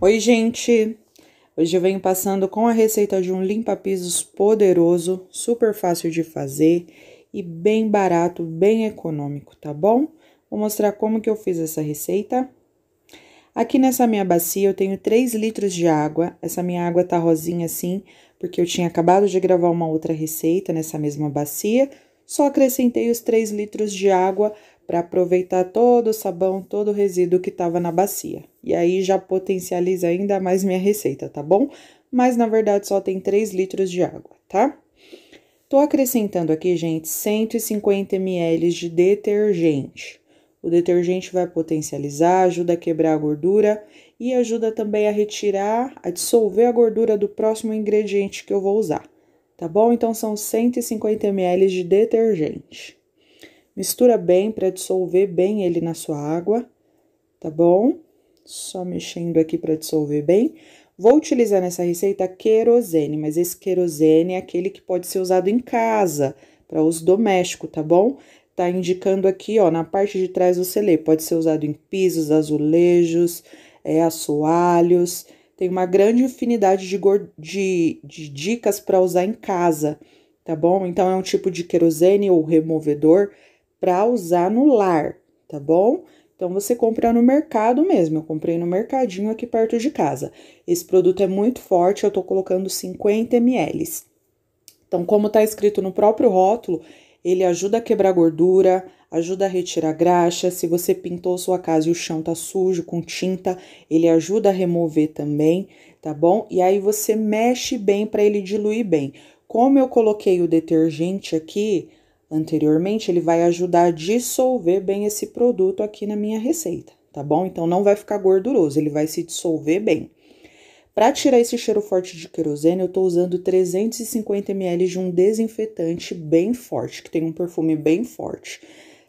Oi, gente! Hoje eu venho passando com a receita de um limpa-pisos poderoso, super fácil de fazer e bem barato, bem econômico, tá bom? Vou mostrar como que eu fiz essa receita. Aqui nessa minha bacia eu tenho 3 litros de água, essa minha água tá rosinha assim, porque eu tinha acabado de gravar uma outra receita nessa mesma bacia, só acrescentei os 3 litros de água para aproveitar todo o sabão, todo o resíduo que estava na bacia. E aí já potencializa ainda mais minha receita, tá bom? Mas na verdade só tem 3 litros de água, tá? Tô acrescentando aqui, gente, 150 ml de detergente. O detergente vai potencializar, ajuda a quebrar a gordura e ajuda também a retirar, a dissolver a gordura do próximo ingrediente que eu vou usar, tá bom? Então são 150 ml de detergente. Mistura bem para dissolver bem ele na sua água, tá bom? Só mexendo aqui para dissolver bem. Vou utilizar nessa receita querosene, mas esse querosene é aquele que pode ser usado em casa, para uso doméstico, tá bom? Tá indicando aqui, ó, na parte de trás você lê, pode ser usado em pisos, azulejos, é, assoalhos. Tem uma grande infinidade de, de, de dicas para usar em casa, tá bom? Então, é um tipo de querosene ou removedor para usar no lar, tá bom? Então, você compra no mercado mesmo. Eu comprei no mercadinho aqui perto de casa. Esse produto é muito forte, eu tô colocando 50 ml. Então, como tá escrito no próprio rótulo, ele ajuda a quebrar gordura, ajuda a retirar graxa. Se você pintou sua casa e o chão tá sujo com tinta, ele ajuda a remover também, tá bom? E aí você mexe bem para ele diluir bem. Como eu coloquei o detergente aqui, anteriormente, ele vai ajudar a dissolver bem esse produto aqui na minha receita, tá bom? Então, não vai ficar gorduroso, ele vai se dissolver bem. Para tirar esse cheiro forte de querosene, eu tô usando 350 ml de um desinfetante bem forte, que tem um perfume bem forte.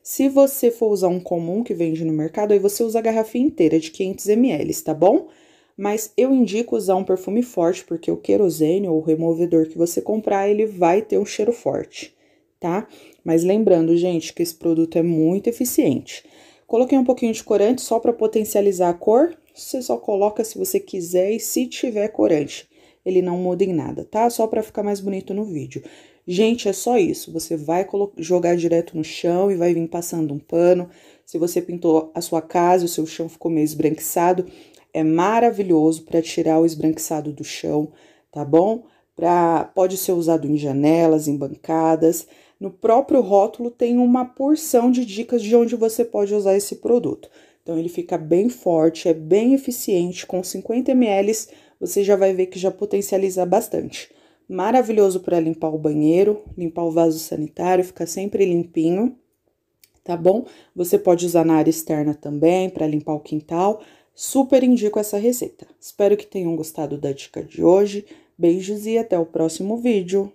Se você for usar um comum que vende no mercado, aí você usa a garrafinha inteira de 500 ml, tá bom? Mas eu indico usar um perfume forte, porque o querosene ou o removedor que você comprar, ele vai ter um cheiro forte tá? Mas lembrando, gente, que esse produto é muito eficiente. Coloquei um pouquinho de corante só para potencializar a cor. Você só coloca se você quiser e se tiver corante. Ele não muda em nada, tá? Só para ficar mais bonito no vídeo. Gente, é só isso. Você vai jogar direto no chão e vai vir passando um pano. Se você pintou a sua casa o seu chão ficou meio esbranquiçado, é maravilhoso para tirar o esbranquiçado do chão, tá bom? Pra, pode ser usado em janelas, em bancadas. No próprio rótulo tem uma porção de dicas de onde você pode usar esse produto. Então, ele fica bem forte, é bem eficiente. Com 50 ml, você já vai ver que já potencializa bastante. Maravilhoso para limpar o banheiro, limpar o vaso sanitário, fica sempre limpinho, tá bom? Você pode usar na área externa também, para limpar o quintal. Super indico essa receita. Espero que tenham gostado da dica de hoje. Beijos e até o próximo vídeo.